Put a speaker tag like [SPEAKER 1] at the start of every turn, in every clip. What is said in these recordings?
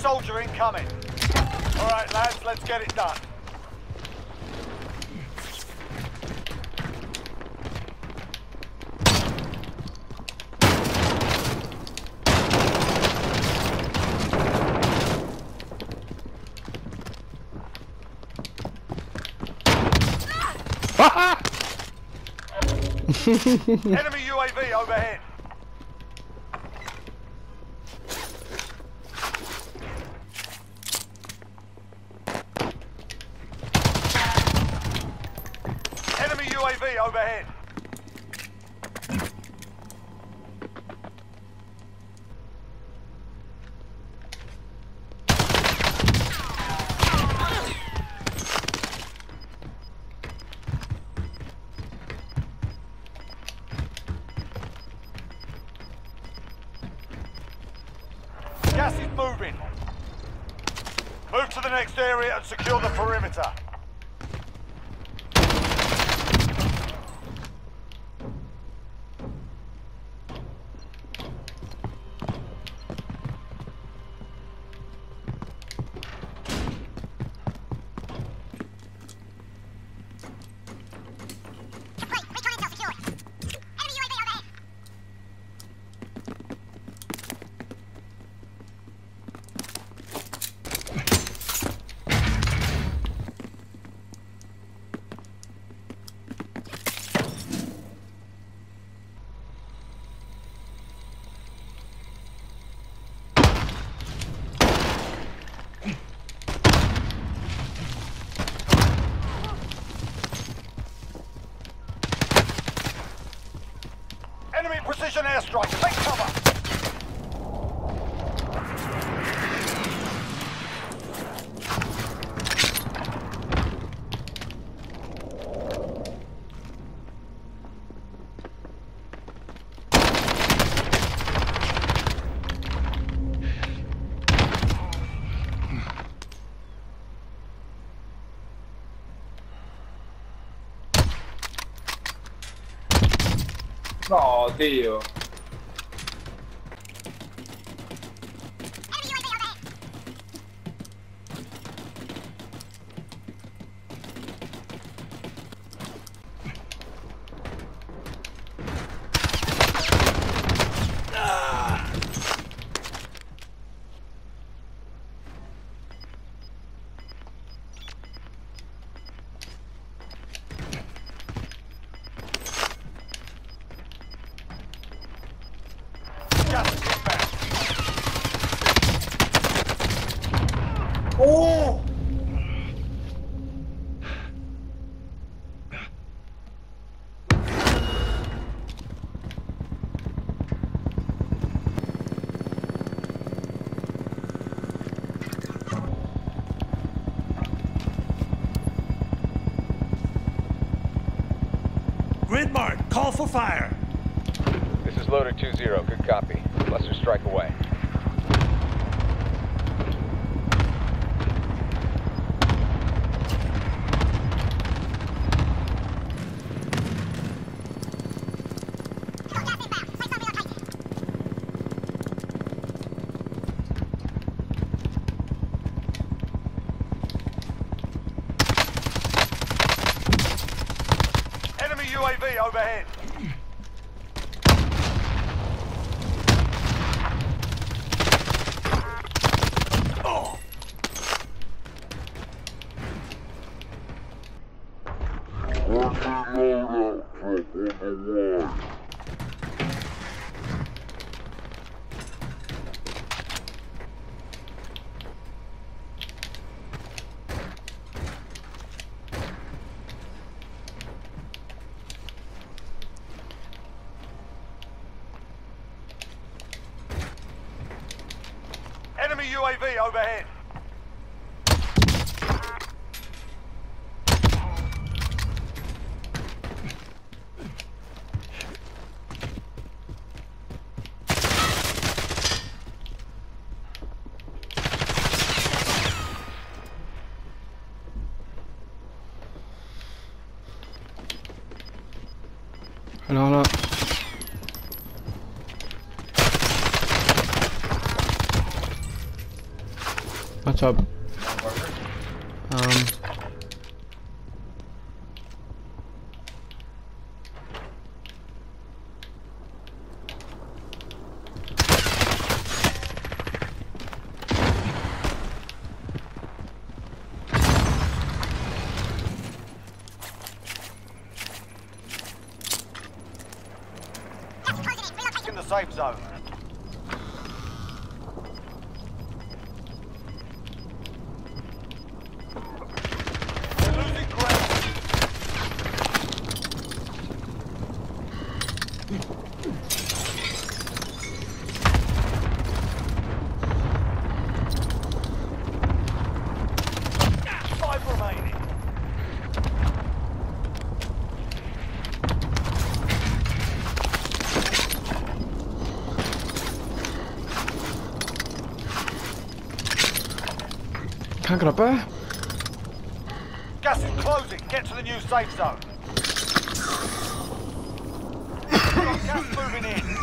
[SPEAKER 1] soldier incoming. All right, lads, let's get it done. Enemy UAV overhead. Enemy UAV overhead. Gas is moving. Move to the next area and secure the perimeter.
[SPEAKER 2] Enemy
[SPEAKER 1] precision airstrike. Take cover.
[SPEAKER 3] No,
[SPEAKER 1] Dio.
[SPEAKER 3] ¡Oh!
[SPEAKER 4] Grid mark, call for fire.
[SPEAKER 5] This is loader 2-0. Good copy. Lesser strike away.
[SPEAKER 1] UAV overhead. Overhead.
[SPEAKER 6] Hala hala. Hot tub. Um.
[SPEAKER 2] Gas is closing in. Relocating.
[SPEAKER 1] Um, in the safe zone. Five remaining.
[SPEAKER 6] Can't get up there.
[SPEAKER 1] Gas is closing. Get to the new safe zone. Gas moving in.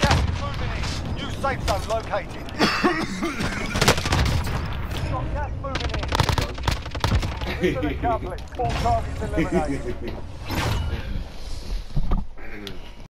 [SPEAKER 1] Gas is moving in. New safe zone located. Got gas moving in. Moving accomplish. All targets eliminated.